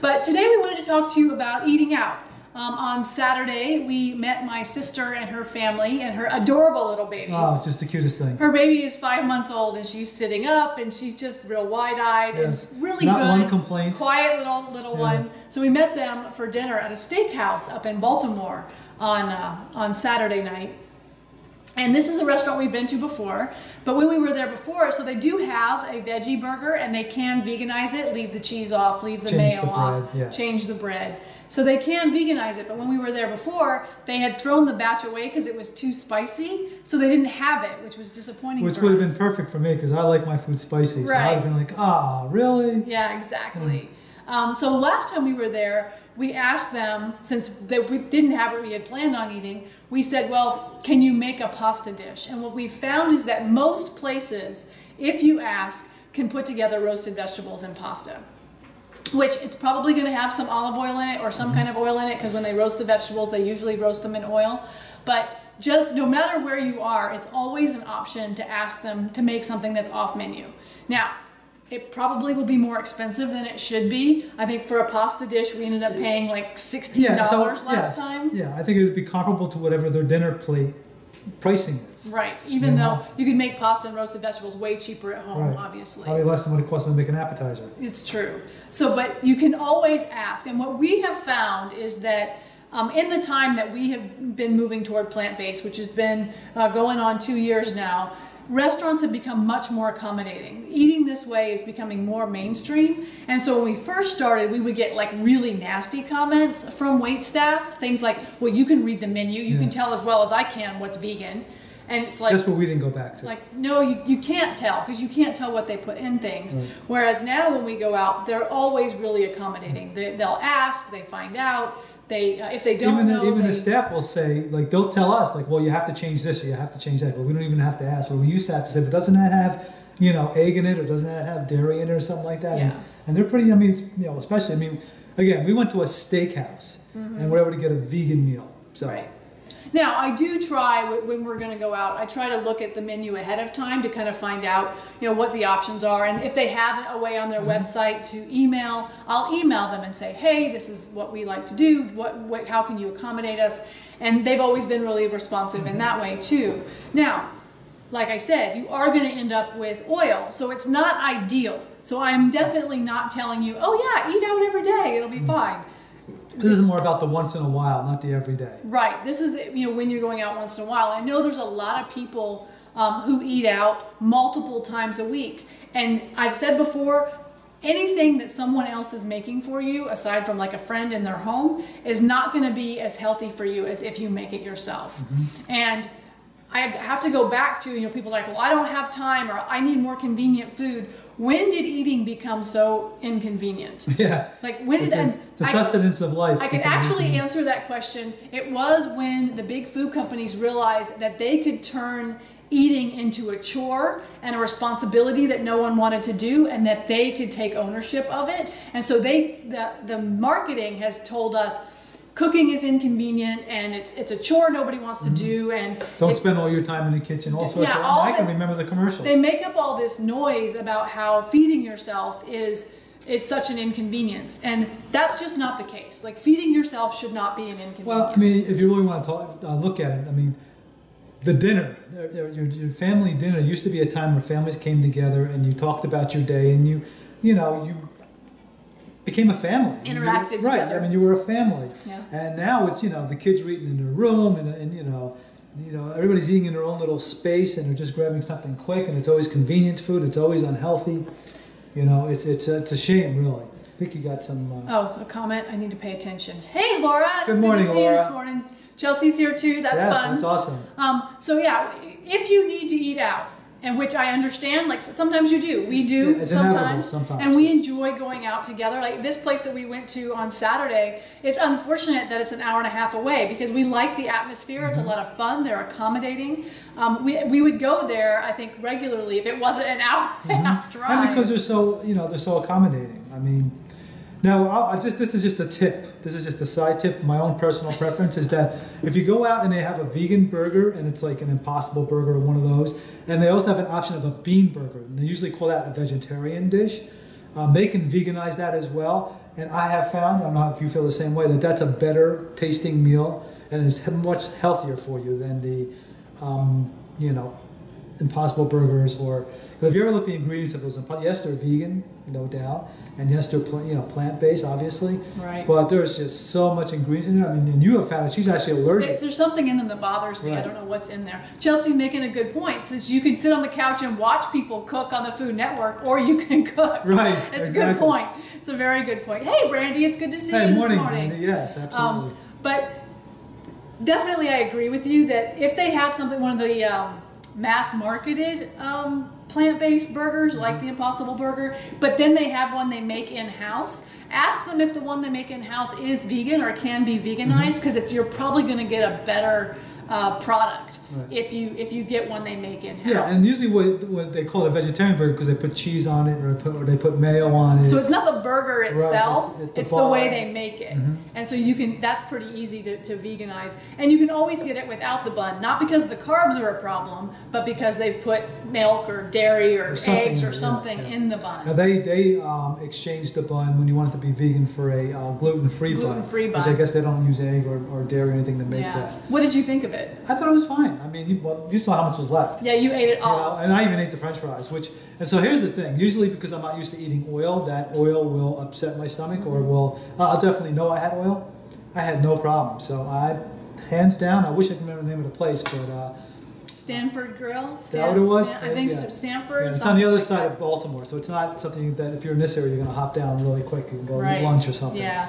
but today we wanted to talk to you about eating out. Um, on Saturday, we met my sister and her family and her adorable little baby. Oh, it's just the cutest thing. Her baby is five months old and she's sitting up and she's just real wide-eyed Yes. and really Not good. one complaint. Quiet little little Yeah. one. So we met them for dinner at a steakhouse up in Baltimore on uh, on Saturday night. And this is a restaurant we've been to before, but when we were there before, so they do have a veggie burger and they can veganize it, leave the cheese off, leave the Change mayo the off, yeah. change the bread. So they can veganize it, but when we were there before, they had thrown the batch away because it was too spicy, so they didn't have it, which was disappointing. Which would have been perfect for me because I like my food spicy. So I'd have been like, ah, really? Yeah, exactly. Um, so last time we were there, we asked them since they, we didn't have what we had planned on eating. We said, "Well, can you make a pasta dish?" And what we found is that most places, if you ask, can put together roasted vegetables and pasta. Which it's probably going to have some olive oil in it or some mm-hmm. kind of oil in it because when they roast the vegetables, they usually roast them in oil. But just no matter where you are, it's always an option to ask them to make something that's off menu. Now, it probably will be more expensive than it should be. I think for a pasta dish, we ended up paying like sixteen Yeah, dollars so, last yes. time. Yeah, I think it would be comparable to whatever their dinner plate pricing is. Right. Even You though know? you can make pasta and roasted vegetables way cheaper at home, Right. obviously. Probably less than what it costs to make an appetizer. It's true. So, but you can always ask. And what we have found is that um, in the time that we have been moving toward plant based, which has been uh, going on two years now, restaurants have become much more accommodating. Eating this way is becoming more mainstream. And so when we first started, we would get like really nasty comments from wait staff. Things like, well, you can read the menu, you Yeah. can tell as well as I can what's vegan. And it's like, That's what we didn't go back to. like no you, you can't tell because you can't tell what they put in things Right. whereas now when we go out they're always really accommodating they, they'll ask they find out they uh, if they don't even know even they, the staff will say, like, they'll tell us, like, well, you have to change this or you have to change that. But we don't even have to ask. Well, we used to have to say, but doesn't that have, you know, egg in it or doesn't that have dairy in it or something like that? Yeah. And, and they're pretty, I mean, it's, you know, especially, I mean, again, we went to a steakhouse and we're able to get a vegan meal. So, Mm-hmm. right now i do try when we're going to go out i try to look at the menu ahead of time to kind of find out you know what the options are. And if they have a way on their mm-hmm. website to email i'll email them and say hey this is what we like to do. What, what how can you accommodate us? And they've always been really responsive in that mm-hmm. way too. Now like I said, you are going to end up with oil. So it's not ideal. So I'm definitely not telling you, oh yeah, eat out every day, it'll be mm-hmm. fine. This is more about the once in a while, not the everyday. Right. This is you know when you're going out once in a while. I know there's a lot of people um, who eat out multiple times a week, and I've said before. Anything that someone else is making for you, aside from like a friend in their home, is not going to be as healthy for you as if you make it yourself. And I have to go back to, you know, people like, well, I don't have time or I need more convenient food. When did eating become so inconvenient? Yeah. Like, when did It's a- and the I- sustenance of life. I can actually answer that question. It was when the big food companies realized that they could turn eating into a chore and a responsibility that no one wanted to do and that they could take ownership of it. And so they the, the marketing has told us cooking is inconvenient and it's it's a chore nobody wants to do and Mm-hmm. Don't it- spend all your time in the kitchen. All sorts Yeah, of. all I can remember the commercials. they make up all this noise about how feeding yourself is is such an inconvenience and that's just not the case like feeding yourself should not be an inconvenience Well, I mean, if you really want to talk, uh, look at it, I mean, the dinner, your, your family dinner used to be a time where families came together and you talked about your day and you, you know, you became a family. You- Interacted right? together. I mean, you were a family. Yeah. And now it's you know the kids are eating in their room and, and you know. You know, everybody's eating in their own little space, and they're just grabbing something quick, and it's always convenient food. It's always unhealthy. You know, it's it's a, it's a shame, really. I think you got some. Uh, Oh, a comment. I need to pay attention. Hey, Laura. Good it's morning, good to see you Laura. this morning. Chelsea's here too. That's yeah, fun. that's awesome. Um, so yeah, if you need to eat out, and which I understand, like sometimes you do, we do Yeah, sometimes, sometimes. and we enjoy going out together. Like this place that we went to on Saturday, it's unfortunate that it's an hour and a half away because we like the atmosphere. It's a Mm-hmm. lot of fun. They're accommodating. Um, we we would go there, I think, regularly if it wasn't an hour and a half drive. And because they're so, you know, they're so accommodating. I mean, now I'll, just this is just a tip. This is just a side tip. My own personal preference is that if you go out and they have a vegan burger and it's like an Impossible Burger or one of those, and they also have an option of a bean burger, and they usually call that a vegetarian dish. Um, they can veganize that as well. And I have found, I don't know if you feel the same way, that that's a better tasting meal and it's much healthier for you than the, um, you know, Impossible Burgers or if you ever look at the ingredients of those, yes, they're vegan, no doubt, and yes, they're you know plant based, obviously. Right. But there's just so much ingredients in there. I mean, and you have found that she's actually allergic. There's something in them that bothers me. I don't know what's in there. Chelsea's making a good point. Since you can sit on the couch and watch people cook on the Food Network, or you can cook. Right, It's a good point. It's a very good point. Hey, Brandy, it's good to see Hey, you morning, this morning. Brandy. Yes, absolutely. Um, but definitely, I agree with you that if they have something, one of the um, mass marketed um, plant based burgers, Mm-hmm. like the Impossible Burger, but then they have one they make in house. Ask them if the one they make in house is vegan or can be Mm-hmm. veganized, because you're probably going to get a better uh, product Right. if you if you get one they make in house. yeah, and usually what, what they call it a vegetarian burger because they put cheese on it or, put, or they put mayo on it. So it's not the burger itself; it's- it's, it's the the, way they make it. Mhm. And so you can. That's pretty easy to, to veganize, and you can always get it without the bun. Not because the carbs are a problem, but because they've put milk or dairy or, Or eggs or something yeah. in the bun. Now they they um, exchanged the bun when you want it to be vegan for a uh, gluten free bun. Gluten-free Which bun. I guess they don't use egg or, or dairy or anything to make yeah. that. What did you think of it? I thought it was fine. I mean, you, well, you saw how much was left. Yeah, you ate it You all. know, and I even ate the French fries, which and so here's the thing. Usually, because I'm not used to eating oil, that oil will upset my stomach, or will I'll definitely know I had oil. I had no problem. So I, hands down, I wish I could remember the name of the place, but uh, Stanford Grill. Is that what it was? Stan- I think Yeah. Stanford. yeah, it's on the other something side like of Baltimore, so it's not something that if you're in this area, you're going to hop down really quick and go Right. eat lunch or something. Yeah.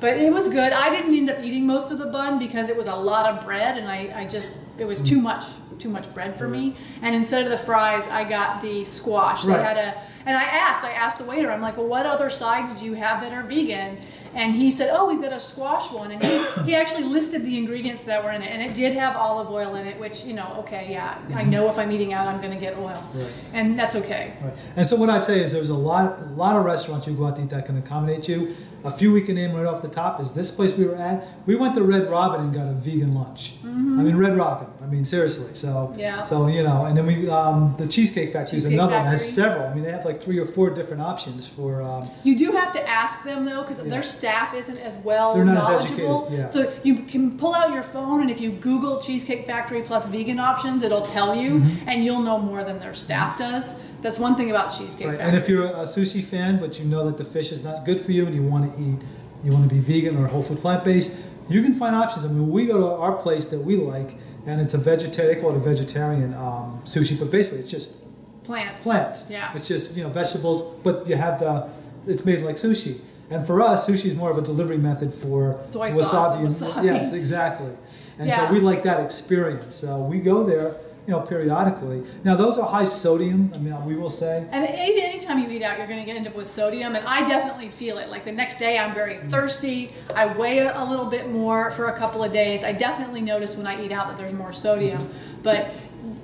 But it was good. I didn't end up eating most of the bun because it was a lot of bread and I, I just it was too much too much bread for me. And instead of the fries, I got the squash. They had a and I asked, I asked the waiter, I'm like, Well what other sides do you have that are vegan? And he said, Oh, we've got a squash one and he, he actually listed the ingredients that were in it and it did have olive oil in it, which, you know, okay, yeah, I mm-hmm. know if I'm eating out I'm gonna get oil. Right. And that's okay. Right. And so what I'd say is there's a lot, a lot of restaurants you go out to eat that can accommodate you. A few we can name right off the top is this place we were at. We went to Red Robin and got a vegan lunch. I mean Red Robin. I mean seriously. So Mm-hmm. Yeah. So you know, and then we um, the Cheesecake Factory is Cheesecake another one. Has several. I mean they have like three or four different options for. Um, You do have to ask them though, because Yeah. their staff isn't as well They're not as knowledgeable. educated, yeah. So you can pull out your phone and if you Google Cheesecake Factory plus vegan options, it'll tell you, Mm-hmm. and you'll know more than their staff does. That's one thing about Cheesecake Right. And if you're a sushi fan, but you know that the fish is not good for you, and you want to eat, you want to be vegan or whole food plant based, you can find options. I mean, we go to our place that we like, and it's a vegetarian. They call it a vegetarian um, sushi, but basically it's just plants. plants. Yeah. It's just you know vegetables, but you have the, it's made like sushi. And for us, sushi is more of a delivery method for Soy wasabi. sauce and wasabi. Yes, exactly. And Yeah. so we like that experience. So we go there, you know, periodically. Now those are high sodium. I mean, we will say. And any anytime you eat out, you're going to get end up with sodium, and I definitely feel it. Like the next day, I'm very mm. thirsty. I weigh a little bit more for a couple of days. I definitely notice when I eat out that there's more sodium, mm-hmm. but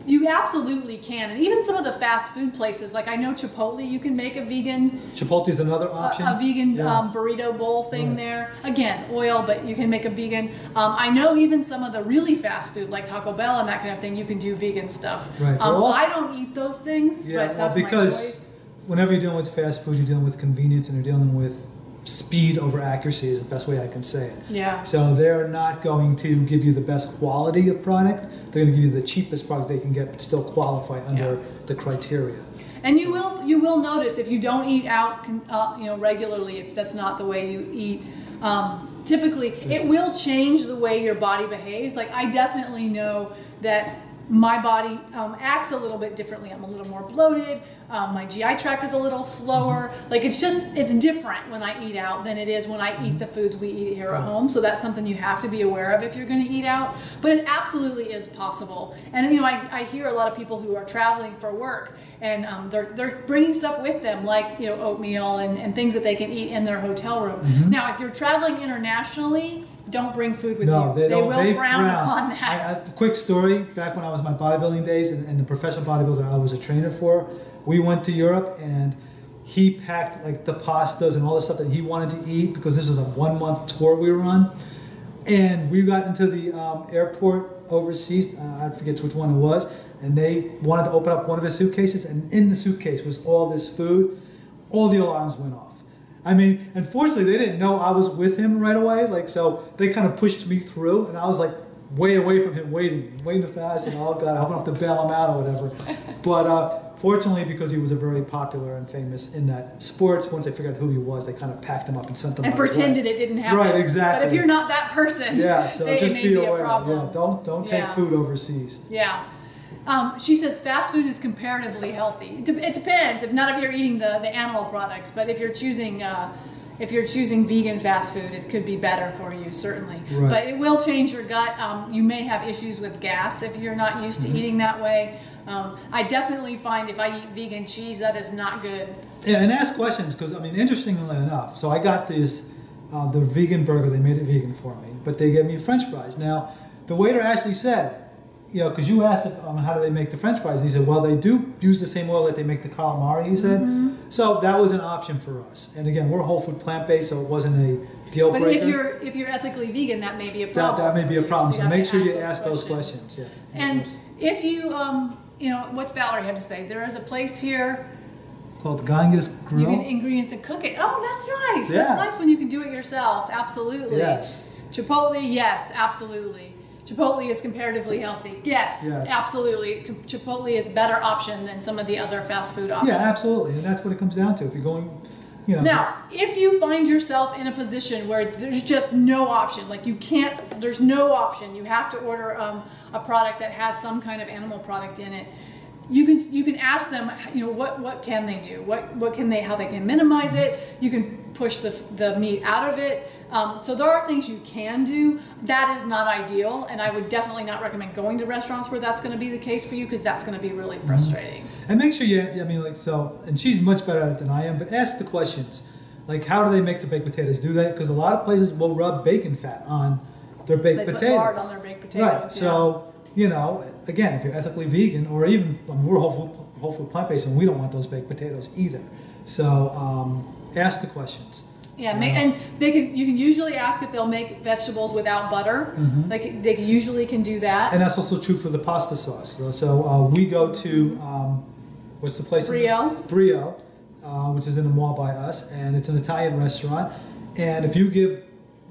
you absolutely can. And even some of the fast food places, like I know Chipotle, you can make a vegan Chipotle is another option. a vegan Yeah. um, burrito bowl thing there. Again, oil, but you can make a vegan. Um, I know even some of the really fast food, like Taco Bell and that kind of thing, you can do vegan stuff. Right. Um, Well, also- I don't eat those things, yeah, but well, that's my because choice. whenever you're dealing with fast food, you're dealing with convenience and you're dealing with speed over accuracy is the best way I can say it. Yeah. So they're not going to give you the best quality of product. They're going to give you the cheapest product they can get, but still qualify under Yeah. the criteria. And you will you will notice if you don't eat out uh, you know regularly if that's not the way you eat. Um, typically, it will change the way your body behaves. Like I definitely know that my body um, acts a little bit differently. I'm a little more bloated. Um, my GI tract is a little slower. Like it's just it's different when I eat out than it is when I eat the foods we eat here at home. So that's something you have to be aware of if you're going to eat out. But it absolutely is possible. And you know, I, I hear a lot of people who are traveling for work and um, they're they're bringing stuff with them like you know oatmeal and, and things that they can eat in their hotel room. Now, if you're traveling internationally, don't bring food with No, you. they don't. will they frown, upon that. I, I, quick story: back when I was in my bodybuilding days and, and the professional bodybuilder I was a trainer for, we went to Europe and he packed like the pastas and all the stuff that he wanted to eat because this was a one month tour we were on. And we got into the um, airport overseas. Uh, I forget which one it was, and they wanted to open up one of his suitcases, and in the suitcase was all this food. All the alarms went off. I mean, unfortunately, they didn't know I was with him right away. Like, so they kind of pushed me through, and I was like way away from him, waiting, waiting to fast, and oh god, I don't have to bail him out or whatever. But uh, fortunately, because he was a very popular and famous in that sports, once they figured out who he was, they kind of packed him up and sent him. and pretended it didn't happen. Right, exactly. But if you're not that person, Yeah, so just be be a aware. problem. Yeah, don't don't take Yeah. food overseas. Yeah. Um, she says fast food is comparatively healthy. It, de- it depends. If not if you're eating the, the animal products, but if you're choosing uh, if you're choosing vegan fast food, it could be better for you certainly. Right. But it will change your gut. Um, you may have issues with gas if you're not used to eating that way. Um, I definitely find if I eat vegan cheese, that is not good. Yeah, and ask questions because I mean, interestingly enough, so I got this uh, the vegan burger. They made it vegan for me, but they gave me French fries. Now, the waiter actually said, you know, because you asked um, how do they make the French fries, and he said, well, they do use the same oil that they make the calamari. He said, Mm-hmm. so that was an option for us. And again, we're whole food plant based, so it wasn't a deal But breaker. if you're if you're ethically vegan, that may be a problem. that may be a problem. So, have make sure you ask those questions. Yeah. And if you, um, you know, what's Valerie have to say? There is a place here. called Ganges Grill. You get ingredients and cook it. Oh, that's nice. Yeah. That's nice when you can do it yourself. Absolutely. Yes. Chipotle, yes, absolutely. Chipotle is comparatively healthy. Yes, Yes. absolutely. Chipotle is a better option than some of the other fast food options. yeah, absolutely, and that's what it comes down to. If you're going, you know, Now, if you find yourself in a position where there's just no option, like you can't, there's no option, you have to order um, a product that has some kind of animal product in it. You can you can ask them, you know, what what can they do? What what can they how they can minimize it? You can push the the meat out of it. Um, so there are things you can do. That is not ideal, and I would definitely not recommend going to restaurants where that's going to be the case for you because that's going to be really frustrating. And make sure you, I mean, like, so, and she's much better at it than I am, but ask the questions. Like, how do they make the baked potatoes? Do that? Because a lot of places will rub bacon fat on their baked They put potatoes. lard on their baked potatoes, Right. So, you know, again, if you're ethically vegan, or even, I mean, we're whole food, whole food plant based, and we don't want those baked potatoes either. So, um, ask the questions. Yeah, ma- and they can. You can usually ask if they'll make vegetables without butter. Like they usually can do that. Mm-hmm. And that's also true for the pasta sauce. So, so uh, we go to um, what's the place? Brio. Brio, uh, which is in the mall by us, and it's an Italian restaurant. And if you give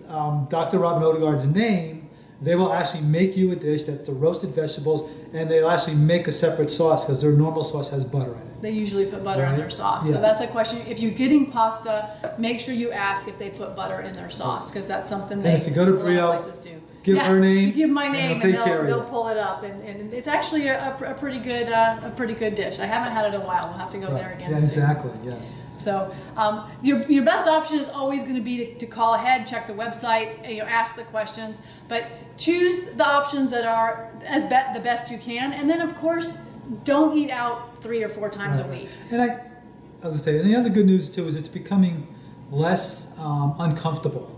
um, Dr. Robin Odegaard's name, they will actually make you a dish that's the roasted vegetables, and they'll actually make a separate sauce because their normal sauce has butter in it. They usually put butter in their sauce. So that's a question. If you're getting pasta, make sure you ask if they put butter in their sauce because that's something they if you go to a lot of Brio, places do. give her name, You give my and name, they'll and they'll, of they'll you. pull it up, and, and it's actually a, a pretty good uh, a pretty good dish. I haven't had it in a while. We'll have to go there again. Yeah, soon. exactly. Yes. So um, your, your best option is always going to be to, to call ahead, check the website, you know, ask the questions, but choose the options that are as be- the best you can, and then of course don't eat out three or four times a week. And I, I was gonna say, and the other good news too is it's becoming less um, uncomfortable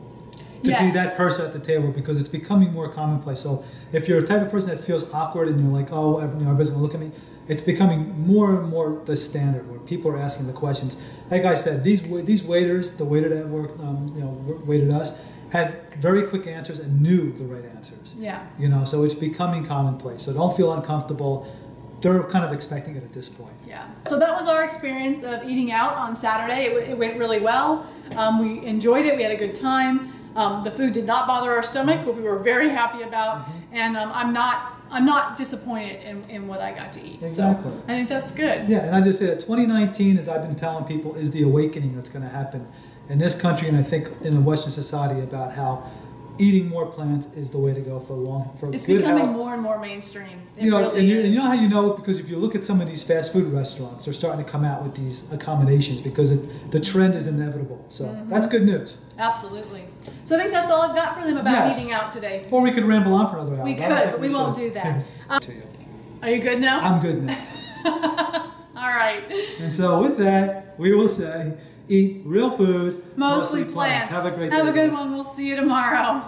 to be that person at the table because it's becoming more commonplace. So if you're a type of person that feels awkward and you're like, oh, everybody's gonna look at me, it's becoming more and more the standard where people are asking the questions. Like I said, these these waiters, the waiter that worked, um, you know, waited us, had very quick answers and knew the right answers. Yeah. You know, so it's becoming commonplace. So don't feel uncomfortable. They're kind of expecting it at this point. Yeah. So that was our experience of eating out on Saturday. It, w- it went really well. Um, we enjoyed it. We had a good time. Um, the food did not bother our stomach, what we were very happy about. Mm-hmm. And um, I'm not I'm not disappointed in, in what I got to eat. Exactly. So I think that's good. Yeah, and I just say that 2019, as I've been telling people, is the awakening that's going to happen in this country, and I think in a Western society about how eating more plants is the way to go for a long for It's good becoming health. more and more mainstream. It You know, really and, you, and you know how you know because if you look at some of these fast food restaurants, they're starting to come out with these accommodations because it, the trend is inevitable. So Mm-hmm. that's good news. Absolutely. So I think that's all I've got for them about Yes. eating out today. Or we could ramble on for another hour. We but I don't could, but we won't do that. Yes. Um, to you. Are you good now? I'm good now. all right. And so with that, we will say, eat real food, Mostly, plants. Have a great day. Have day. a good guys. one. We'll see you tomorrow.